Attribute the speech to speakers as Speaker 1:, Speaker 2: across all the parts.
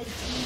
Speaker 1: You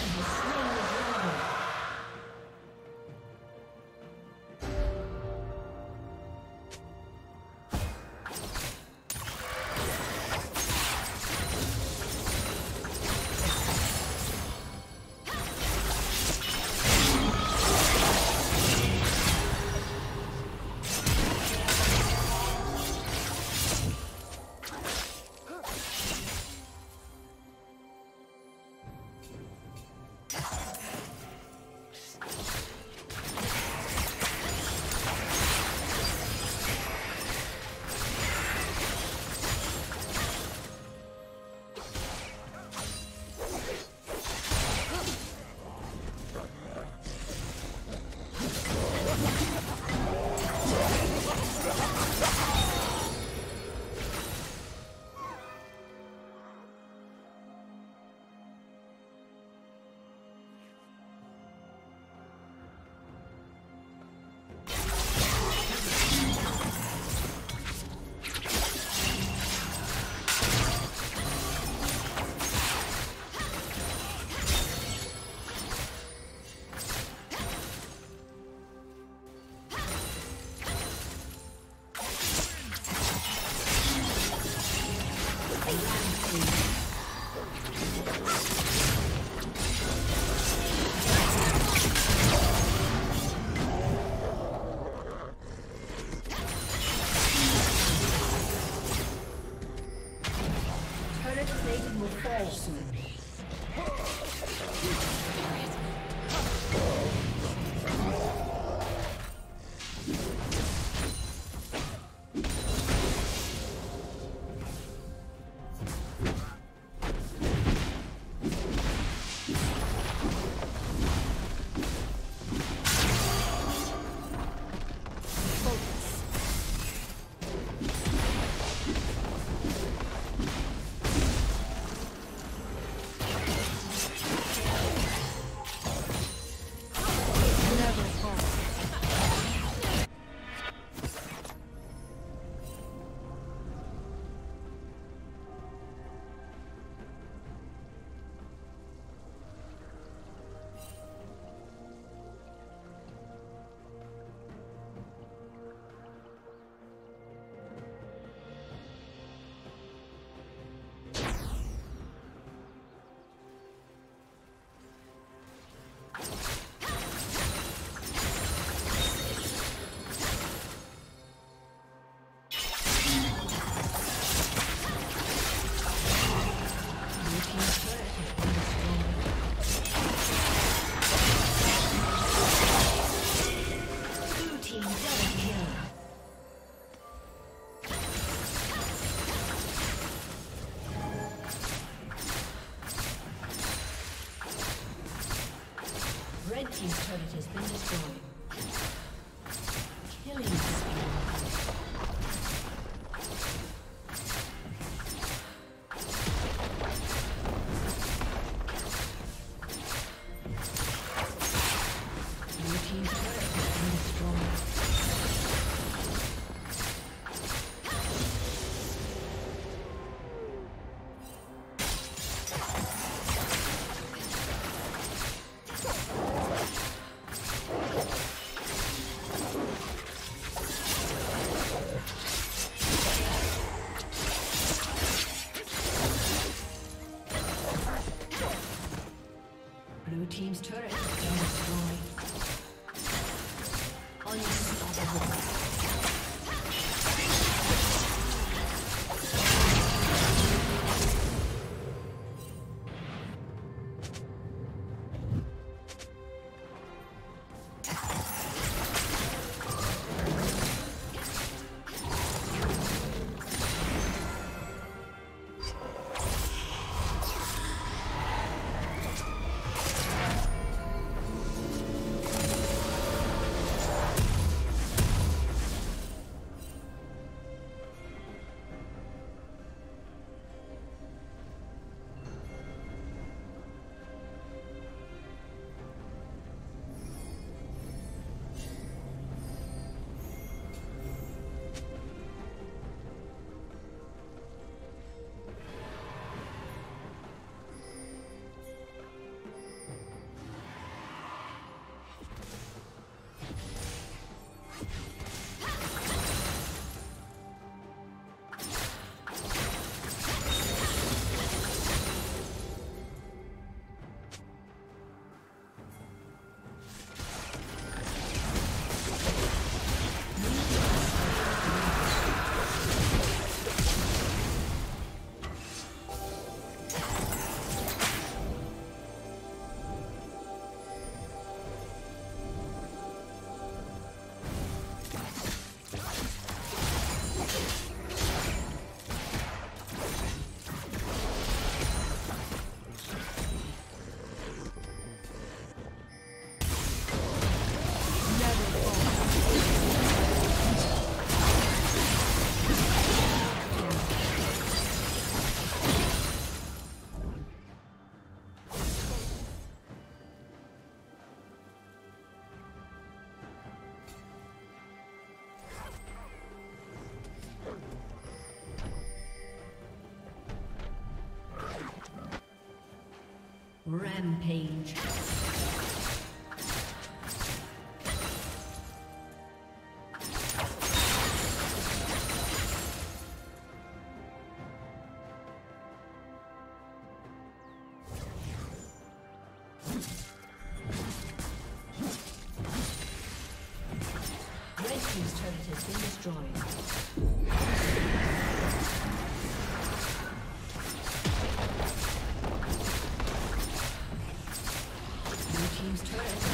Speaker 1: Rampage. team's turret.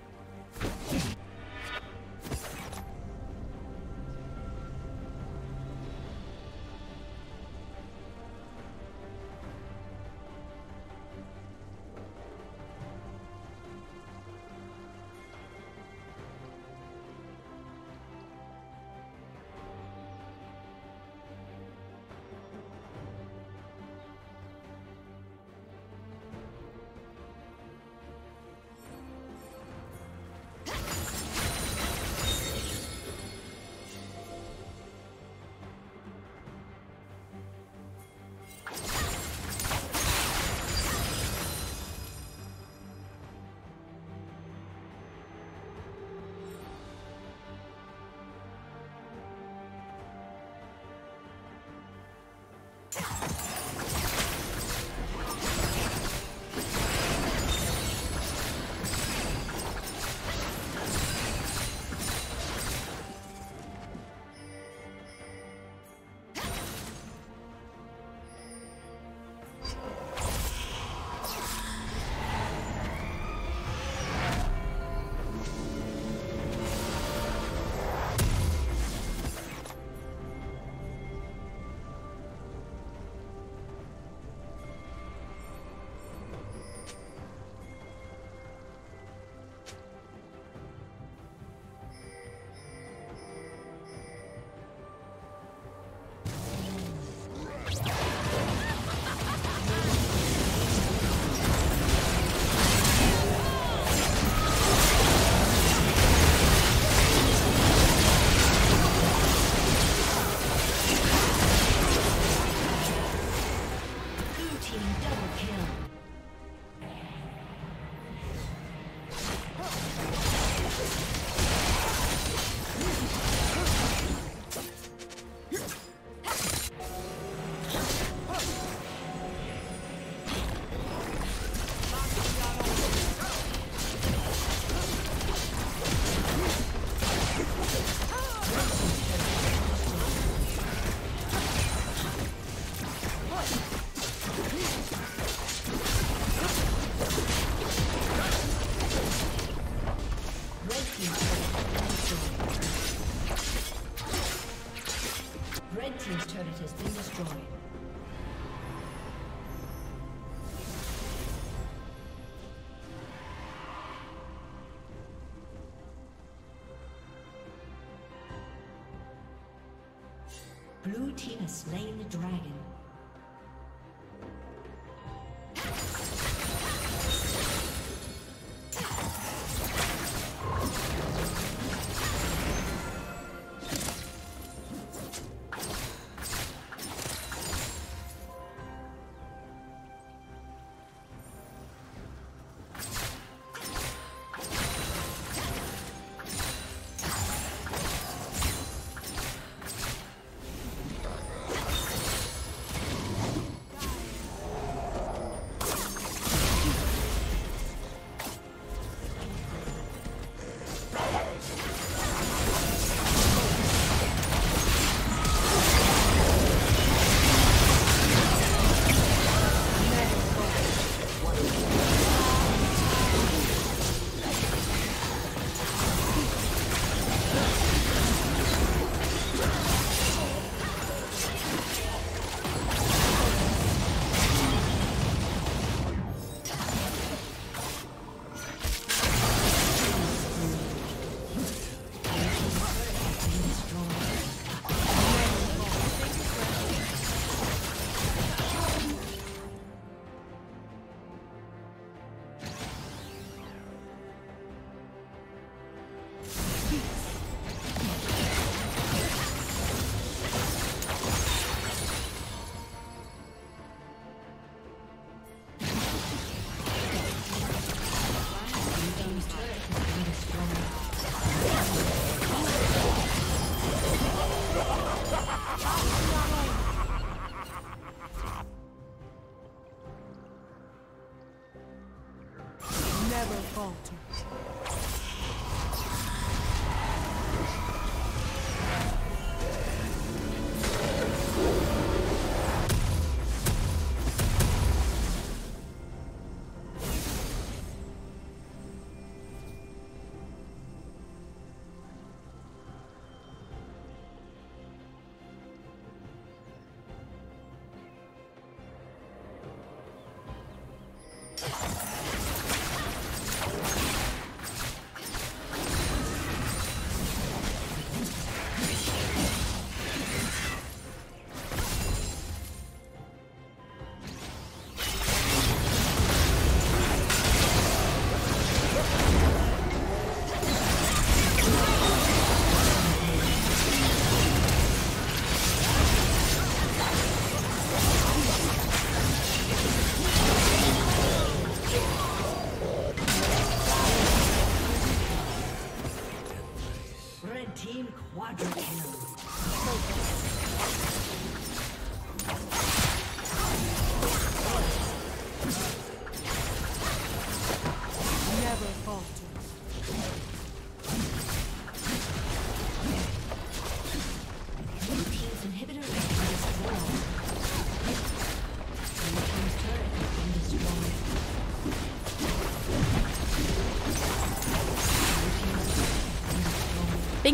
Speaker 1: slain the dragon.